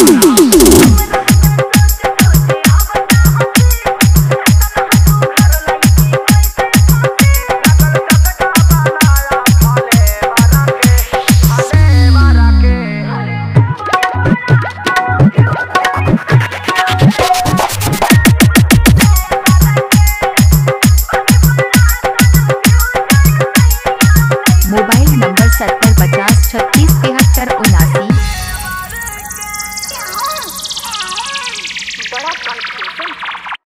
Ooh.